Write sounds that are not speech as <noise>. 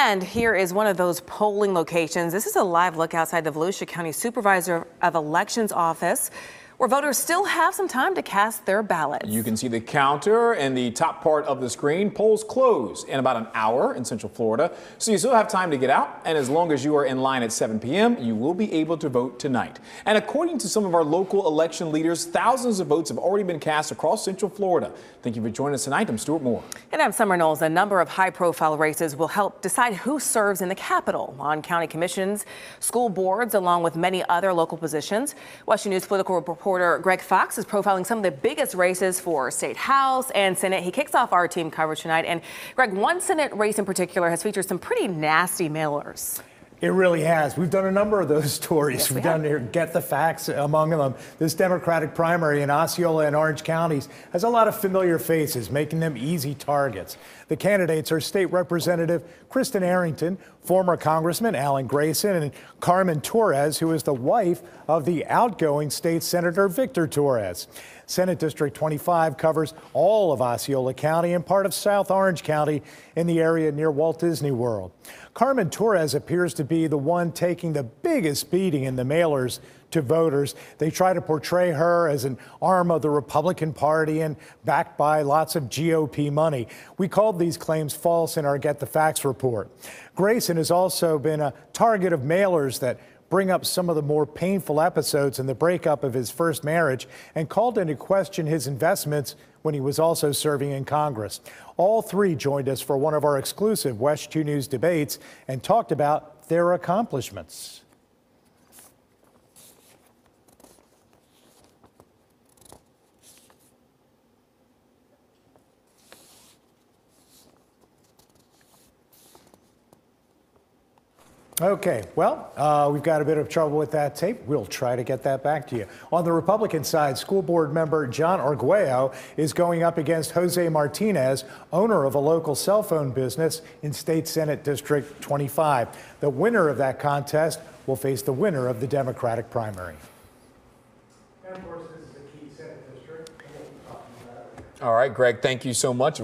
And here is one of those polling locations. This is a live look outside the Volusia County Supervisor of Elections office where voters still have some time to cast their ballots. You can see the counter in the top part of the screen. Polls close in about an hour in Central Florida, so you still have time to get out. And as long as you are in line at 7 p.m., you will be able to vote tonight. And according to some of our local election leaders, thousands of votes have already been cast across Central Florida. Thank you for joining us tonight. I'm Stewart Moore. And I'm Summer Knowles. A number of high profile races will help decide who serves in the Capitol on county commissions, school boards, along with many other local positions. WESH 2 News political reporter Greg Fox is profiling some of the biggest races for state house and Senate. He kicks off our team coverage tonight. And Greg, one Senate race in particular has featured some pretty nasty mailers. It really has. We've done a number of those <laughs> stories. Yes, we We've done here, get the facts among them. This Democratic primary in Osceola and Orange counties has a lot of familiar faces, making them easy targets. The candidates are State Representative Kristen Arrington, former Congressman Alan Grayson, and Carmen Torres, who is the wife of the outgoing State Senator Victor Torres. Senate District 25 covers all of Osceola County and part of South Orange County in the area near Walt Disney World. Carmen Torres appears to be the one taking the biggest beating in the mailers to voters. They try to portray her as an arm of the Republican Party and backed by lots of GOP money. We called these claims false in our Get the Facts report. Grayson has also been a target of mailers that bring up some of the more painful episodes in the breakup of his first marriage and called into question his investments when he was also serving in Congress. All three joined us for one of our exclusive WESH 2 News debates and talked about their accomplishments. Okay, well, uh, we've got a bit of trouble with that tape. We'll try to get that back to you. On the Republican side, school board member John Arguello is going up against Jose Martinez, owner of a local cell phone business in State Senate District 25. The winner of that contest will face the winner of the Democratic primary. All right, Greg, thank you so much.